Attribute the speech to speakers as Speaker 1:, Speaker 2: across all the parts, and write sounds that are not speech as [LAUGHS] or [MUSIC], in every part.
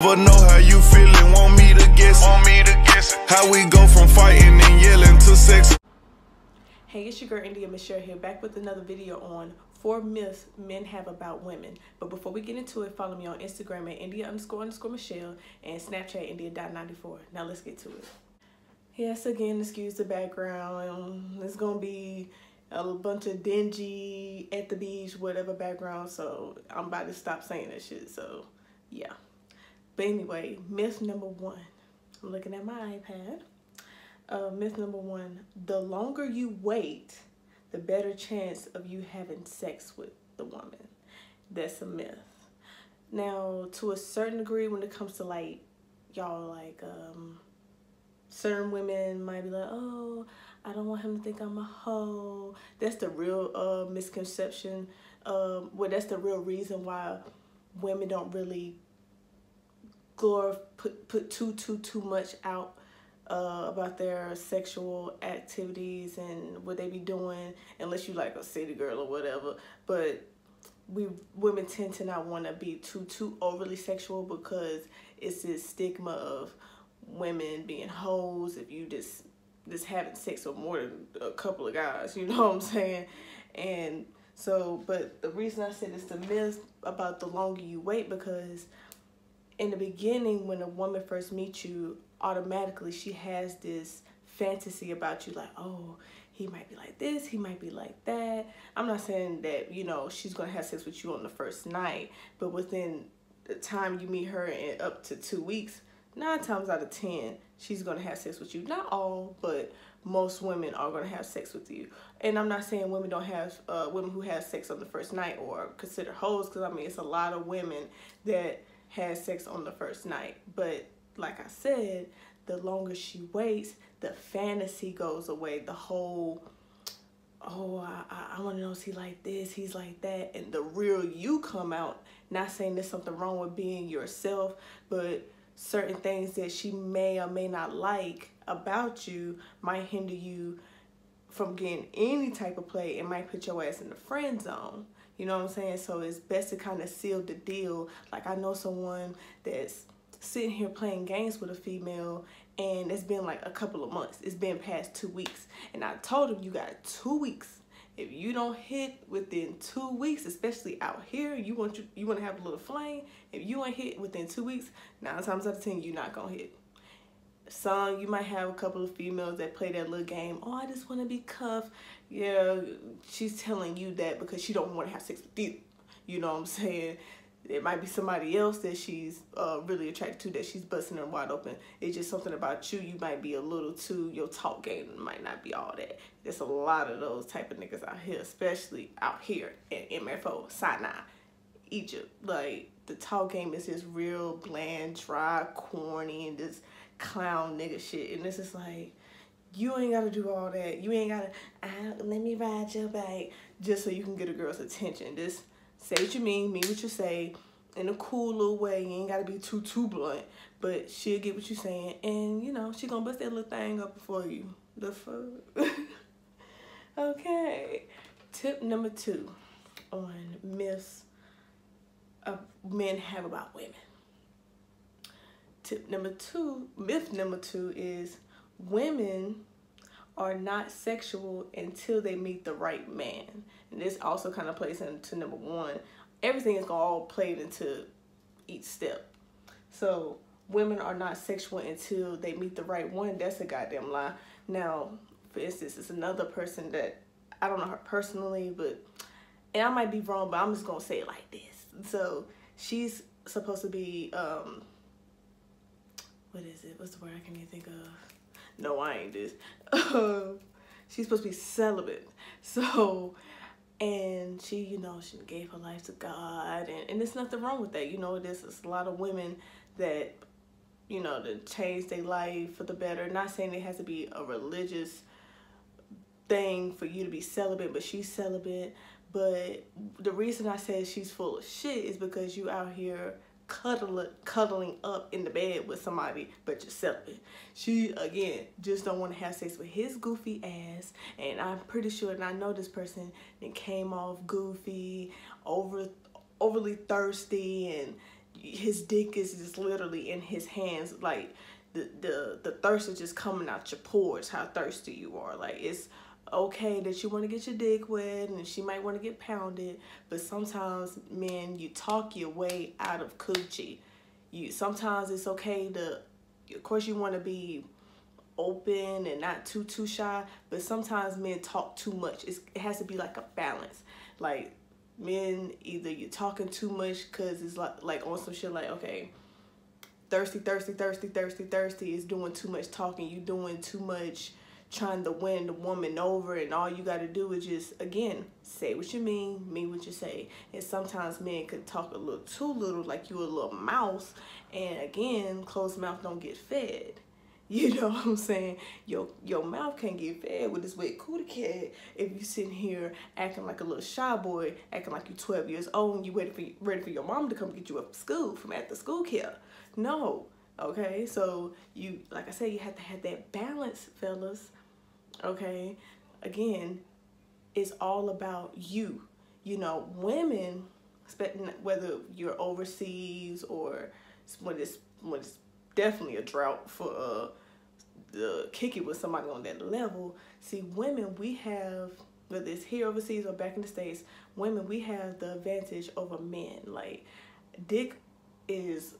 Speaker 1: Never know how you feeling, want me to guess Want me to guess. How we go from fighting and yelling to sex.
Speaker 2: Hey, it's your girl India Michelle here, back with another video on four myths men have about women. But before we get into it, follow me on Instagram at India underscore underscore Michelle and Snapchat India.94. Now let's get to it. Yes, again, excuse the background. It's gonna be a bunch of dingy at the beach, whatever background. So I'm about to stop saying that shit. So yeah. But anyway, myth number one. I'm looking at my iPad. Uh, myth number one, the longer you wait, the better chance of you having sex with the woman. That's a myth. Now, to a certain degree, when it comes to like, y'all like, um, certain women might be like, oh, I don't want him to think I'm a hoe. That's the real uh, misconception. Um, well, that's the real reason why women don't really glorify put put too too too much out uh, about their sexual activities and what they be doing unless you like a city girl or whatever. But we women tend to not want to be too too overly sexual because it's this stigma of women being hoes if you just just having sex with more than a couple of guys you [LAUGHS] know what i'm saying? And so but the reason i said it's the myth about the longer you wait because in the beginning when a woman first meets you automatically she has this fantasy about you like oh he might be like this he might be like that. I'm not saying that you know she's gonna have sex with you on the first night but within the time you meet her in up to two weeks nine times out of ten she's gonna have sex with you. Not all but most women are gonna have sex with you. And i'm not saying women don't have uh, women who have sex on the first night or consider hoes because i mean it's a lot of women that had sex on the first night. But like I said, the longer she waits, the fantasy goes away. The whole, oh, I, I want to know is he like this, he's like that. And the real you come out. Not saying there's something wrong with being yourself, but certain things that she may or may not like about you might hinder you from getting any type of play. and might put your ass in the friend zone. You know what I'm saying? So it's best to kind of seal the deal. Like I know someone that's sitting here playing games with a female and it's been like a couple of months. It's been past two weeks. And I told him you got two weeks. If you don't hit within two weeks, especially out here, you want you, you want to have a little flame. If you ain't hit within two weeks, nine times out of ten, you're not gonna hit some you might have a couple of females that play that little game oh i just want to be cuffed yeah she's telling you that because she don't want to have sex with you you know what i'm saying it might be somebody else that she's uh, really attracted to that she's busting her wide open. It's just something about you. You might be a little too, your talk game might not be all that. There's a lot of those type of niggas out here, especially out here in MFO, Sinai, Egypt. Like, the talk game is just real bland, dry, corny, and just clown nigga shit. And this is like, you ain't gotta do all that. You ain't gotta, ah, let me ride your back just so you can get a girl's attention. Just say what you mean, mean what you say in a cool little way. You ain't gotta be too, too blunt. But she'll get what you're saying. And, you know, she gonna bust that little thing up for you. The fuck? [LAUGHS] okay. Tip number two on myths men have about women. Tip number two, myth number two is women are not sexual until they meet the right man. And this also kind of plays into number one. Everything is all play into each step. So women are not sexual until they meet the right one. That's a goddamn lie. Now, for instance, it's another person that I don't know her personally, but and I might be wrong, but I'm just gonna say it like this. So she's supposed to be um what is it? What's the word I can even think of? No, I ain't this. Um, she's supposed to be celibate. So, and she, you know, she gave her life to God, and, and there's nothing wrong with that. You know, there's, there's a lot of women that, you know, to change their life for the better. Not saying it has to be a religious thing for you to be celibate, but she's celibate. But the reason I said she's full of shit is because you out here cuddling, cuddling up in the bed with somebody but you're. She, again, just don't want to have sex with his goofy ass. And I'm pretty sure, and I know this person that came off goofy, over overly thirsty, and his dick is just literally in his hands like the the the thirst is just coming out your pores how thirsty you are like it's okay that you want to get your dick wet and she might want to get pounded but sometimes men you talk your way out of coochie. You sometimes it's okay to of course you want to be open and not too too shy but sometimes men talk too much. It's, it has to be like a balance. Like men either you're talking too much because it's like like on some shit like okay thirsty thirsty thirsty thirsty thirsty is doing too much talking you doing too much trying to win the woman over and all you got to do is just again say what you mean mean what you say and sometimes men could talk a little too little like you a little mouse and again closed mouth don't get fed [LAUGHS] you know what I'm saying? Your your mouth can't get fed with this wet cootie cat if you sitting here acting like a little shy boy, acting like you 12 years old and you ready for ready for your mom to come get you up school from after school care. No, okay. So you like I said, you have to have that balance, fellas. Okay, again, it's all about you. You know, women, whether you're overseas or when it's when it's definitely a drought for uh the kick it with somebody on that level. See, women, we have whether it's here overseas or back in the states, women we have the advantage over men. Like, dick is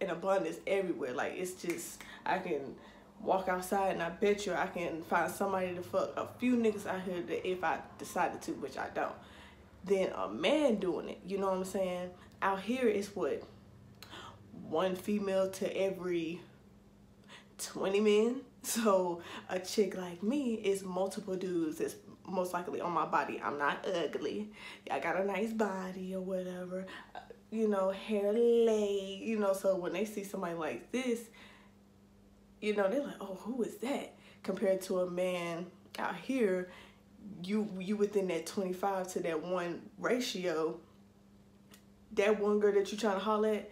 Speaker 2: in abundance everywhere. Like, it's just I can walk outside and I bet you I can find somebody to fuck a few niggas out here that if I decided to, which I don't. Then a man doing it, you know what I'm saying? Out here is what one female to every 20 men. [LAUGHS] So a chick like me is multiple dudes that's most likely on my body. I'm not ugly. I got a nice body or whatever. Uh, you know, hair laid, you know, so when they see somebody like this, you know, they're like, oh, who is that? Compared to a man out here, you you within that 25 to that one ratio, that one girl that you're trying to holler at,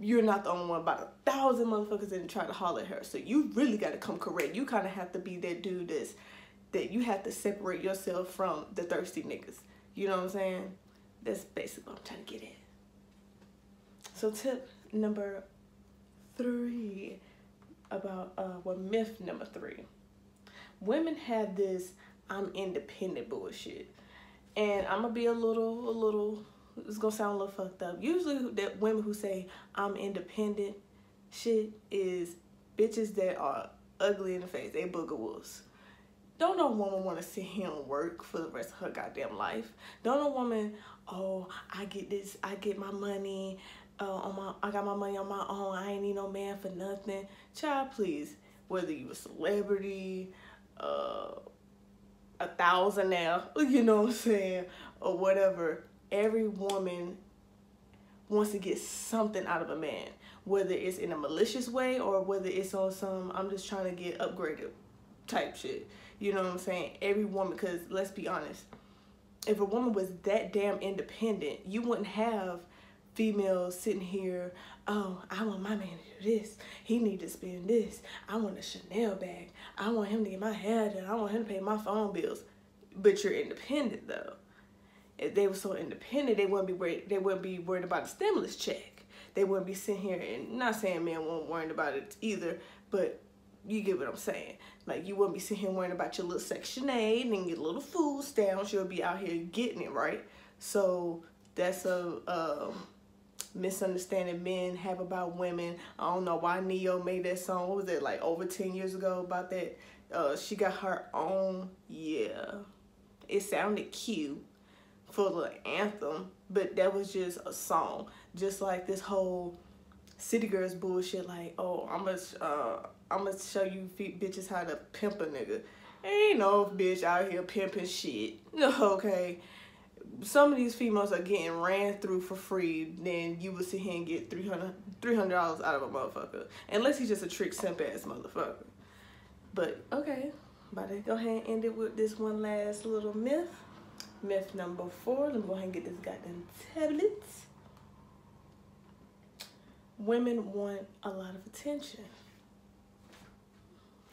Speaker 2: you're not the only one. About a thousand motherfuckers didn't try to holler at her. So you really got to come correct. You kind of have to be that dude that's, that you have to separate yourself from the thirsty niggas. You know what I'm saying? That's basically what I'm trying to get at. So tip number three about, uh, well, myth number three. Women have this I'm independent bullshit. And I'm to be a little, a little it's gonna sound a little fucked up. Usually that women who say I'm independent shit is bitches that are ugly in the face. They booger wolves. Don't no woman want to here and work for the rest of her goddamn life. Don't no woman, oh, I get this, I get my money, uh, on my, I got my money on my own. I ain't need no man for nothing. Child, please, whether you a celebrity, uh, a thousand now, [LAUGHS] you know what I'm saying, or whatever, every woman wants to get something out of a man, whether it's in a malicious way or whether it's on some I'm just trying to get upgraded type shit. You know what I'm saying? Every woman, because let's be honest, if a woman was that damn independent, you wouldn't have females sitting here, oh, I want my man to do this. He need to spend this. I want a Chanel bag. I want him to get my hair done. I want him to pay my phone bills. But you're independent though if they were so independent, they wouldn't be worried. They wouldn't be worried about the stimulus check. They wouldn't be sitting here and not saying men won't worry about it either, but you get what I'm saying. Like you wouldn't be sitting here worrying about your little Section 8 and your little food stamps. You'll be out here getting it right. So that's a, a misunderstanding men have about women. I don't know why Ne-Yo made that song. What was it like over 10 years ago about that? Uh, she got her own. Yeah, it sounded cute for the anthem, but that was just a song. Just like this whole city girls bullshit, like, oh, I'm gonna, uh, I'm gonna show you bitches how to pimp a nigga. Ain't no bitch out here pimping shit. [LAUGHS] okay. Some of these females are getting ran through for free, then you would sit here and get $300, $300 out of a motherfucker. Unless he's just a trick simp ass motherfucker. But, okay. About to go ahead and end it with this one last little myth. Myth number four. Let me go ahead and get this goddamn tablet. Women want a lot of attention.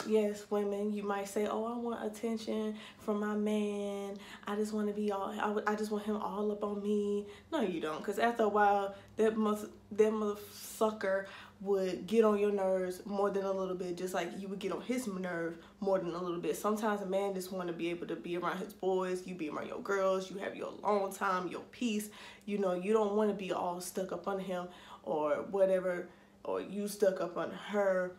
Speaker 2: Yes, women, you might say, "Oh, I want attention from my man. I just want to be all. I, I just want him all up on me." No, you don't, because after a while, that must that mother sucker would get on your nerves more than a little bit, just like you would get on his nerve more than a little bit. Sometimes a man just want to be able to be around his boys, you be around your girls, you have your alone time, your peace. You know, you don't want to be all stuck up on him or whatever, or you stuck up on her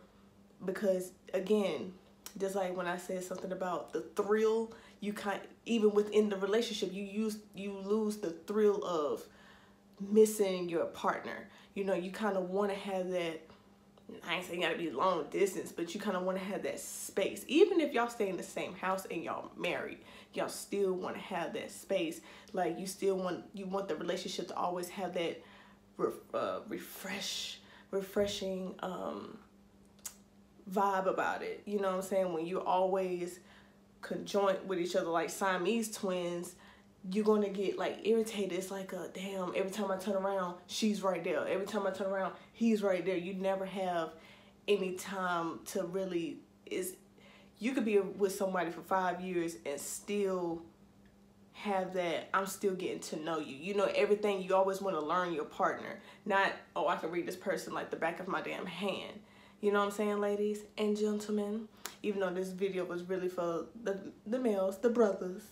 Speaker 2: because again, just like when I said something about the thrill, you kind even within the relationship, you use you lose the thrill of missing your partner. You know, you kind of want to have that. I ain't saying you gotta be long distance, but you kind of want to have that space. Even if y'all stay in the same house and y'all married, y'all still want to have that space. Like you still want you want the relationship to always have that uh, refresh, refreshing. um vibe about it. You know what I'm saying? When you're always conjoint with each other like Siamese twins, you're gonna get like irritated. It's like a damn, every time I turn around, she's right there. Every time I turn around, he's right there. You never have any time to really is you could be with somebody for five years and still have that I'm still getting to know you. You know everything you always want to learn your partner. Not, oh, I can read this person like the back of my damn hand. You know what I'm saying, ladies and gentlemen? Even though this video was really for the, the males, the brothers.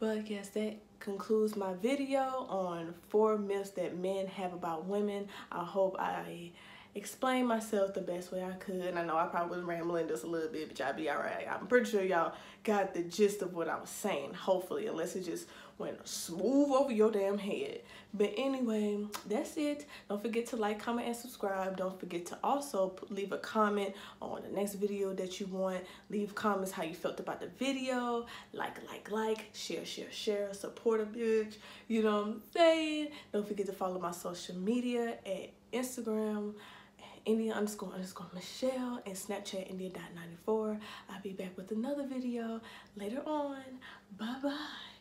Speaker 2: But yes, that concludes my video on four myths that men have about women. I hope I explain myself the best way I could. And I know I probably was rambling just a little bit, but y'all be all right. I'm pretty sure y'all got the gist of what I was saying, hopefully, unless it just went smooth over your damn head. But anyway, that's it. Don't forget to like, comment, and subscribe. Don't forget to also leave a comment on the next video that you want. Leave comments how you felt about the video. Like, like, like, share, share, share. Support a bitch. You know what I'm saying? Don't forget to follow my social media at Instagram, India underscore underscore Michelle and Snapchat India.94. I'll be back with another video later on. Bye bye.